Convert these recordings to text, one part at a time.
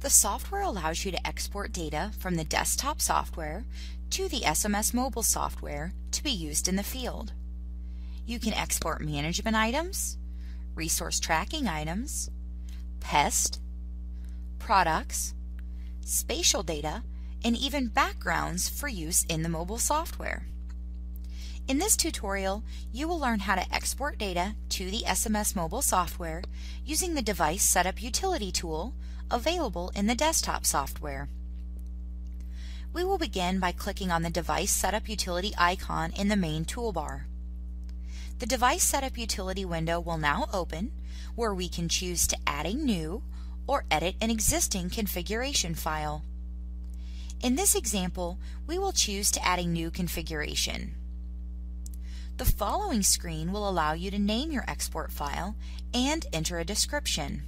The software allows you to export data from the desktop software to the SMS mobile software to be used in the field. You can export management items, resource tracking items, pest, products, spatial data, and even backgrounds for use in the mobile software. In this tutorial, you will learn how to export data to the SMS mobile software using the Device Setup Utility tool available in the desktop software. We will begin by clicking on the Device Setup Utility icon in the main toolbar. The Device Setup Utility window will now open where we can choose to add a new or edit an existing configuration file. In this example, we will choose to add a new configuration. The following screen will allow you to name your export file and enter a description.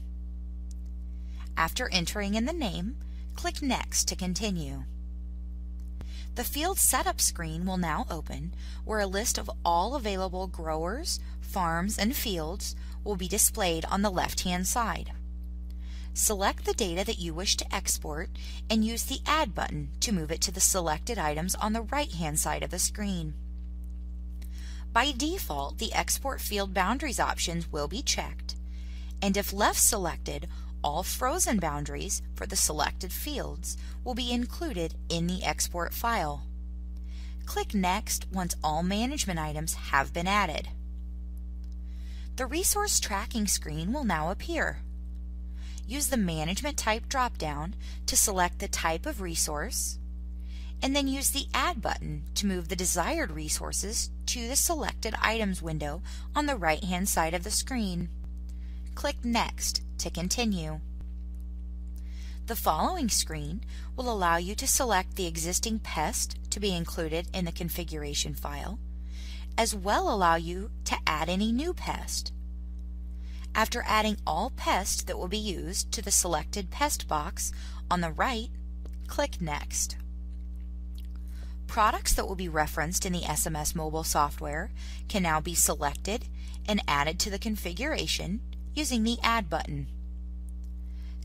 After entering in the name, click Next to continue. The Field Setup screen will now open where a list of all available growers, farms, and fields will be displayed on the left-hand side. Select the data that you wish to export and use the Add button to move it to the selected items on the right-hand side of the screen. By default, the Export Field Boundaries options will be checked, and if left selected, all frozen boundaries for the selected fields will be included in the export file. Click Next once all management items have been added. The Resource Tracking screen will now appear. Use the Management Type drop-down to select the type of resource, and then use the Add button to move the desired resources to the Selected Items window on the right-hand side of the screen. Click Next to continue. The following screen will allow you to select the existing pest to be included in the configuration file, as well allow you to add any new pest. After adding all pests that will be used to the selected pest box on the right, click Next. Products that will be referenced in the SMS mobile software can now be selected and added to the configuration using the Add button.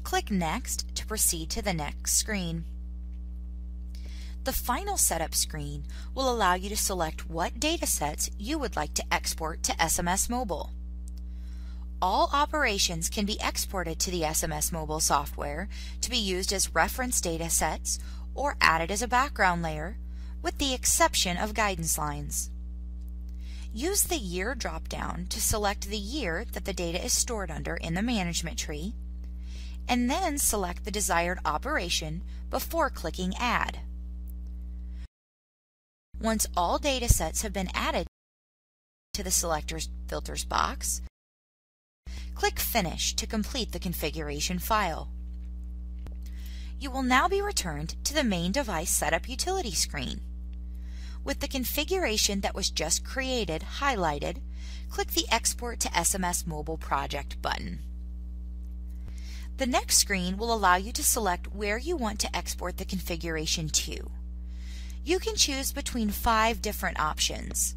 Click Next to proceed to the next screen. The final setup screen will allow you to select what datasets you would like to export to SMS Mobile. All operations can be exported to the SMS Mobile software to be used as reference datasets or added as a background layer, with the exception of guidance lines. Use the Year dropdown to select the year that the data is stored under in the management tree, and then select the desired operation before clicking Add. Once all datasets have been added to the Selectors Filters box, click Finish to complete the configuration file. You will now be returned to the main device setup utility screen. With the configuration that was just created highlighted, click the Export to SMS Mobile Project button. The next screen will allow you to select where you want to export the configuration to. You can choose between five different options.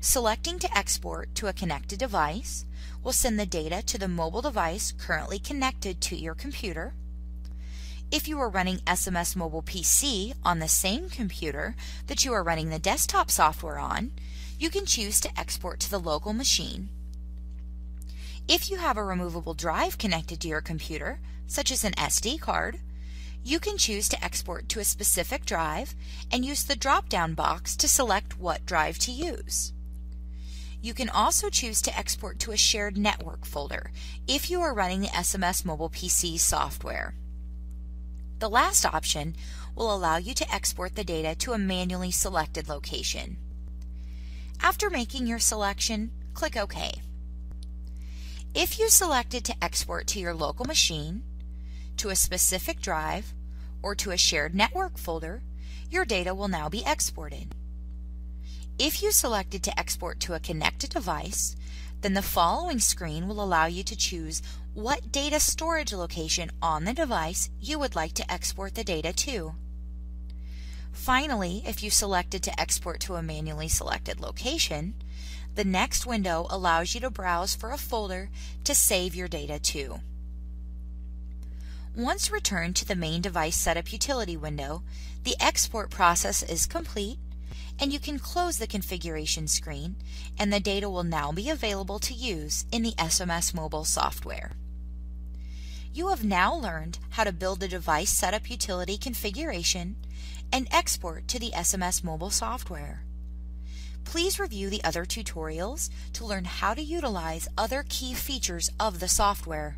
Selecting to export to a connected device will send the data to the mobile device currently connected to your computer. If you are running SMS Mobile PC on the same computer that you are running the desktop software on, you can choose to export to the local machine if you have a removable drive connected to your computer, such as an SD card, you can choose to export to a specific drive and use the drop-down box to select what drive to use. You can also choose to export to a shared network folder if you are running the SMS Mobile PC software. The last option will allow you to export the data to a manually selected location. After making your selection, click OK. If you selected to export to your local machine, to a specific drive, or to a shared network folder, your data will now be exported. If you selected to export to a connected device, then the following screen will allow you to choose what data storage location on the device you would like to export the data to. Finally, if you selected to export to a manually selected location, the next window allows you to browse for a folder to save your data to. Once returned to the main device setup utility window, the export process is complete and you can close the configuration screen and the data will now be available to use in the SMS Mobile software. You have now learned how to build a device setup utility configuration and export to the SMS Mobile software. Please review the other tutorials to learn how to utilize other key features of the software.